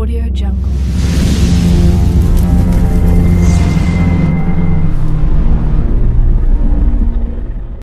Audio Jungle.